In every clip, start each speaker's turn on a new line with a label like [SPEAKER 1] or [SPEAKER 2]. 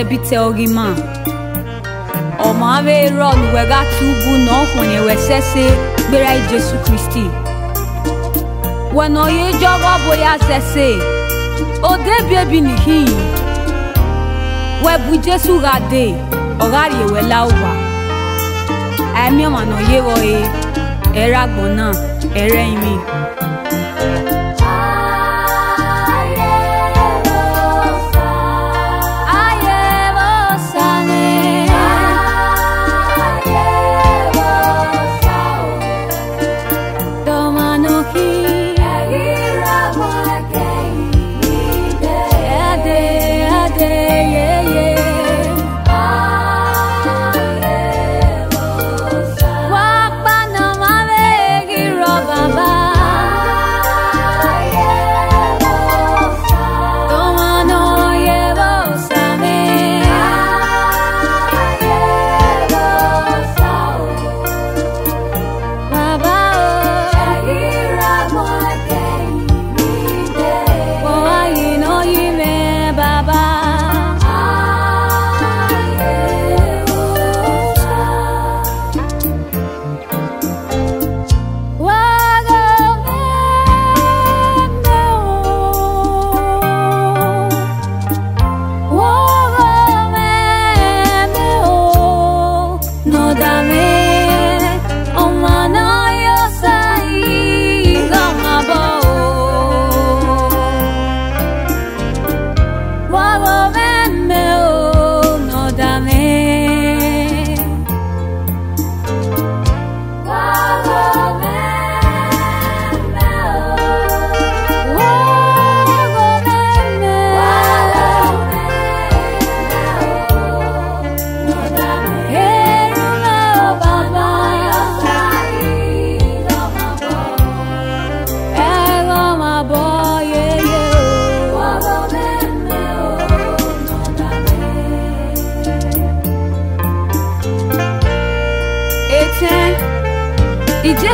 [SPEAKER 1] sebitelrima ọmave rọl wegata ugwu na ọhụnye wesese gbera jesu kristi wena onye jọrọ bụ ya sese odebiebinihi webu jesu ghade ọghara ewela ụwa emiọma na oyeroye eragbona ere imi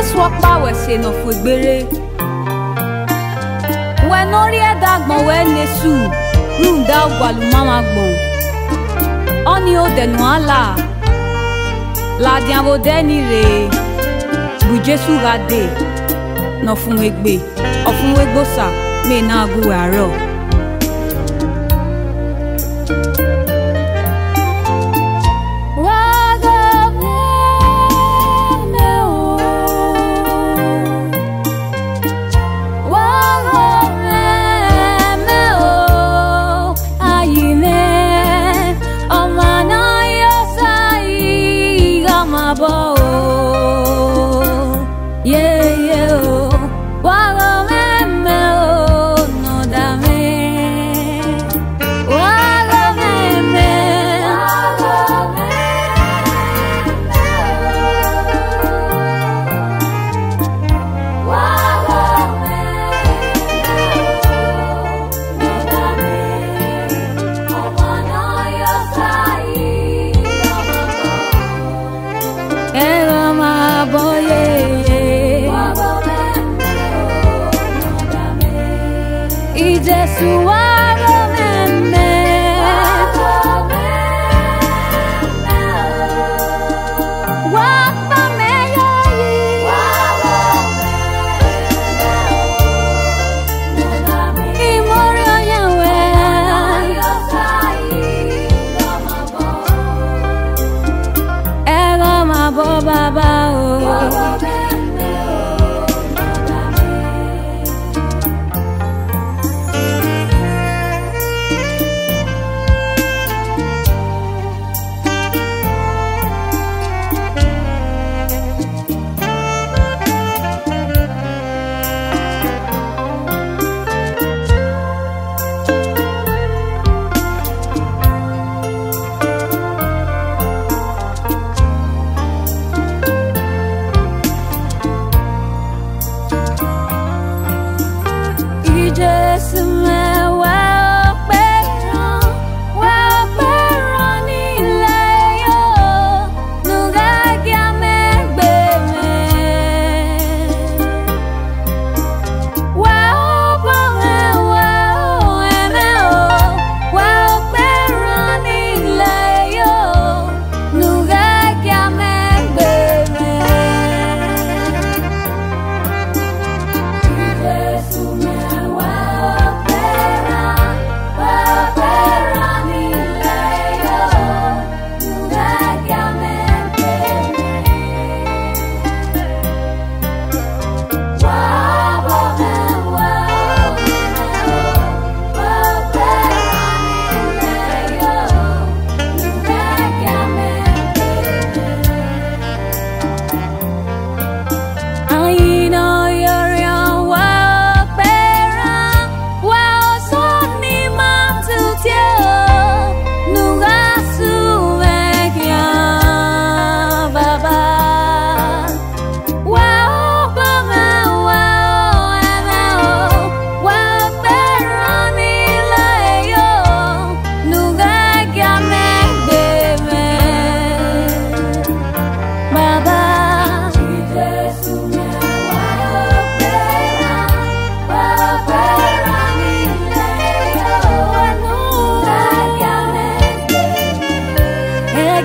[SPEAKER 1] swakpa we se no fugbere we no ri edagbon we nesu run da gbalu mama gbon oni o denu ala la dian bo deni re bu jesu ga de no fun egbe ofun egbosa me na agu aro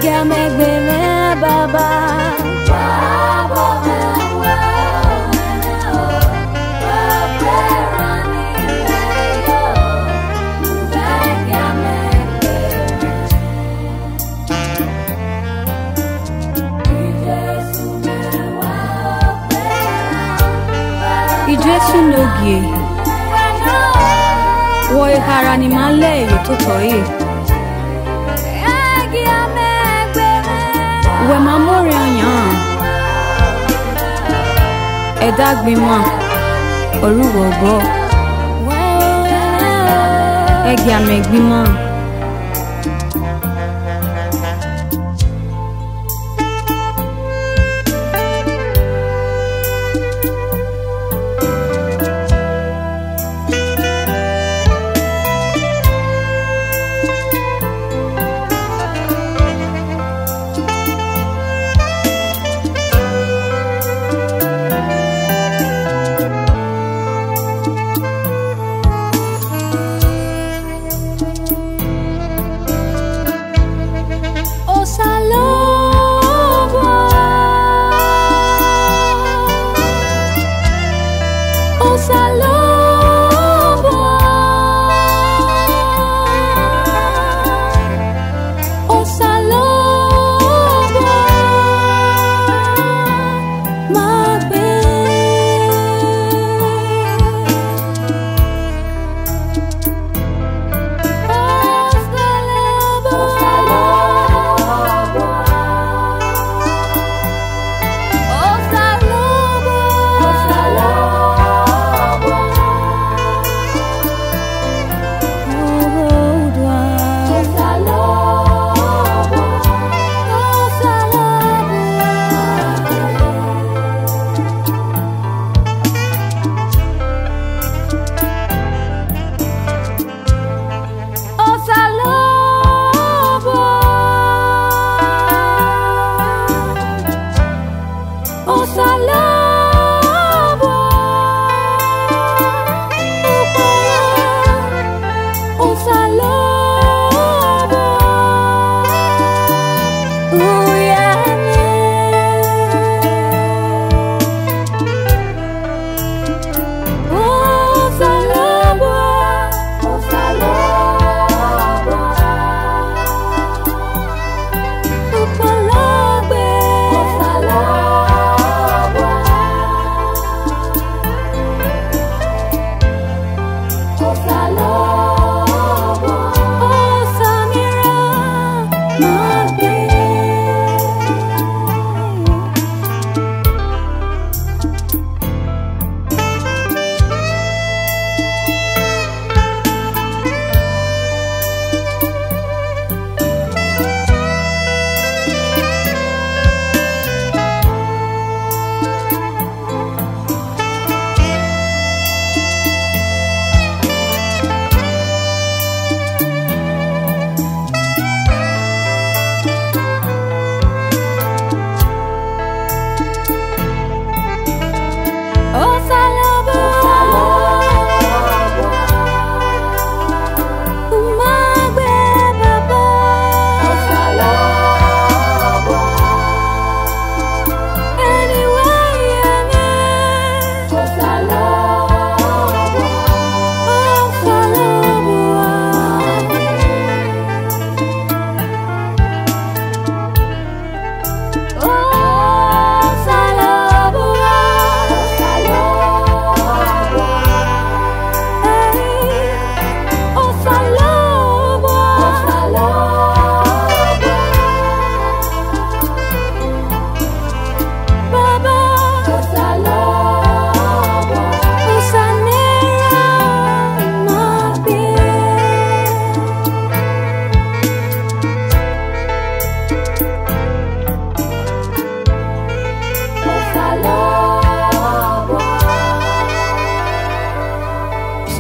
[SPEAKER 1] Ega megbele baba Baba mewe omeno Baba rani leyo Ega megbele Ijesu mewa opera Ijesu nogie Wọ ìhara ni máa ń lé èyí tó tọ́ yìí. wẹ̀ máa múre ọ̀yàn ẹ̀dá gbìmọ̀ orúwọ̀ bọ̀ ẹ̀gì àmì gbìmọ̀.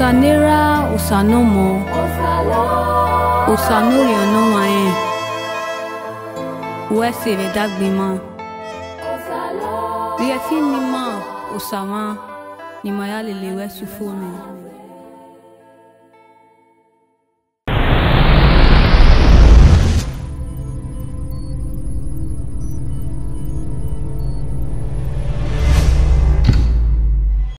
[SPEAKER 1] Osanera osanomo. Osanori onomaye. Wesere dagbima. Rieti nima osama. Nimayalele wesufone.